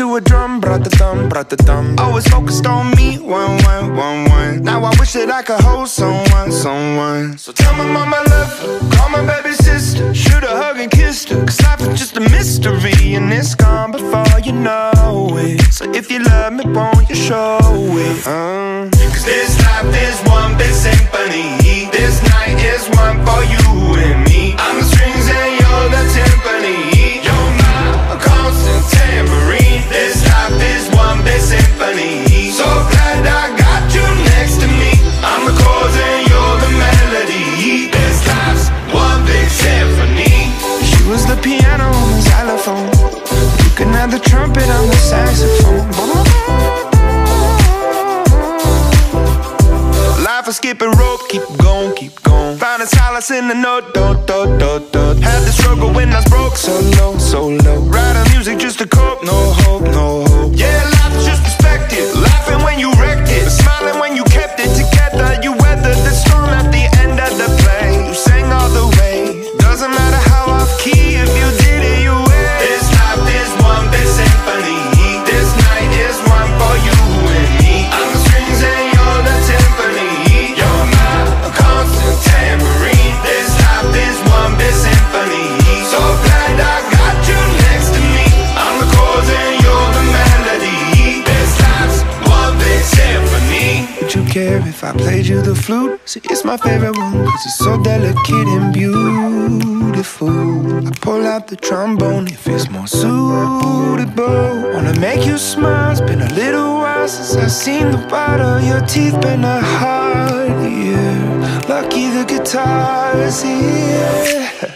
to a drum, brought the thumb, brought the thumb. Always focused on me, one, one, one, one. Now I wish that I could hold someone, someone. So tell my mama I love her, call my baby sister, shoot a hug and kiss her. Cause life is just a mystery, and it's gone before you know it. So if you love me, won't you show it? Uh. The xylophone. You can have the trumpet on the saxophone. Life is skipping rope, keep going, keep going. Finding solace in the note, do, do, do, do. Had the struggle when I was broke, so low, so low. Writing music just to cope, no hope. Care if I played you the flute? See, it's my favorite one cause it's so delicate and beautiful. I pull out the trombone if it's more suitable. Wanna make you smile, it's been a little while since I've seen the of your teeth. Been a hard year. Lucky the guitar is here.